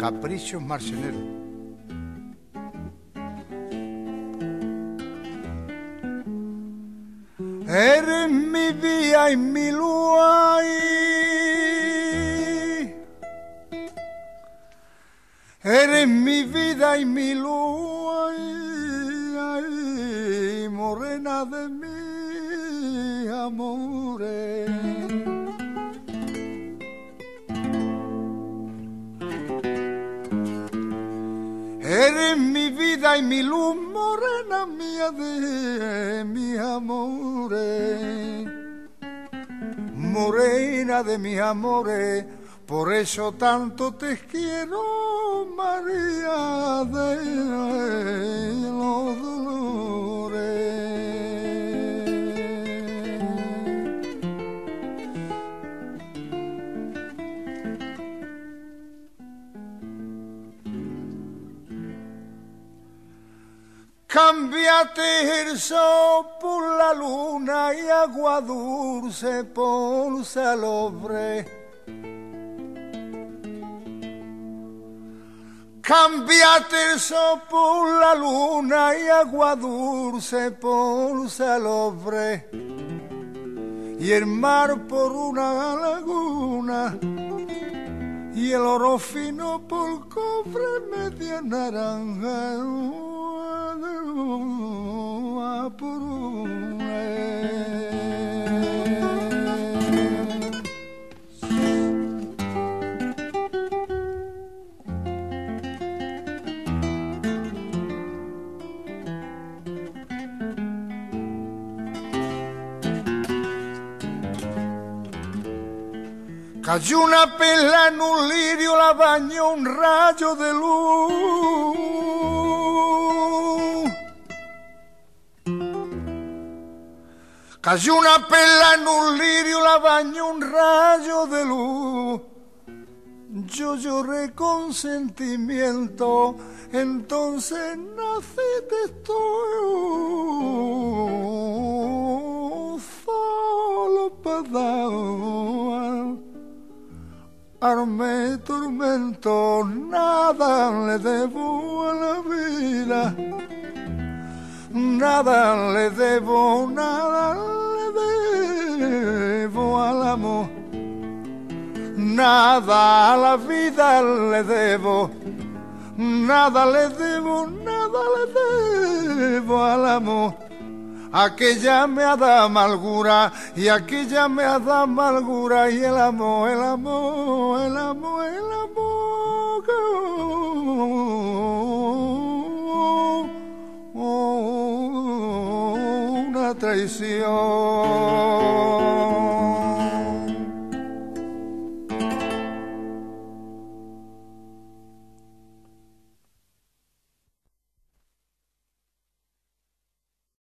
Caprichos Marceneros. Eres mi vida y mi luz. Eres mi vida y mi luz, morena de mi amores. Eres mi vida y mi luz, morena mía de mi amores. Morena de mis amores por eso tanto te quiero, María de Cambiate sol por la luna y agua dulce por salobre Cambiate sol por la luna y agua dulce por salobre y el mar por una laguna y el oro fino por cobre media naranja Cayó una pela en un lirio, la bañó un rayo de luz. Cayó una pela en un lirio, la bañó un rayo de luz. Yo lloré con sentimiento, entonces nací de solo para arme tormento, nada le debo a la vida, nada le debo, nada le debo al amor, nada a la vida le debo, nada le debo, nada le debo al amor aquella me ha dado amargura y aquella me ha dado amargura y el amor, el amor, el amor, el amor. traición.